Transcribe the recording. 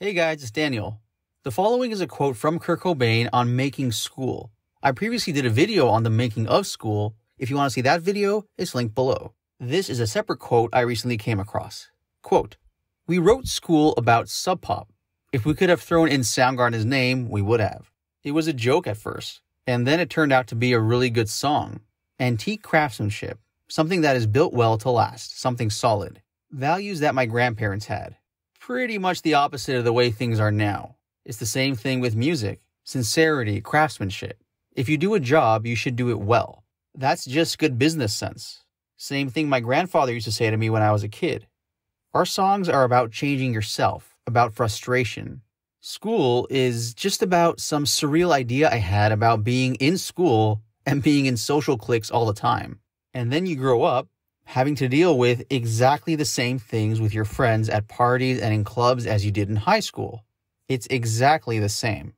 Hey guys, it's Daniel. The following is a quote from Kurt Cobain on making school. I previously did a video on the making of school. If you want to see that video, it's linked below. This is a separate quote I recently came across. Quote, We wrote school about Sub Pop. If we could have thrown in Soundgarden's name, we would have. It was a joke at first, and then it turned out to be a really good song. Antique craftsmanship, something that is built well to last, something solid. Values that my grandparents had. Pretty much the opposite of the way things are now. It's the same thing with music sincerity, craftsmanship. If you do a job, you should do it well. That's just good business sense. Same thing my grandfather used to say to me when I was a kid. Our songs are about changing yourself, about frustration. School is just about some surreal idea I had about being in school and being in social cliques all the time. And then you grow up having to deal with exactly the same things with your friends at parties and in clubs as you did in high school. It's exactly the same.